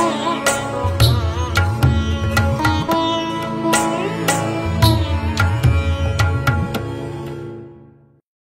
Yes.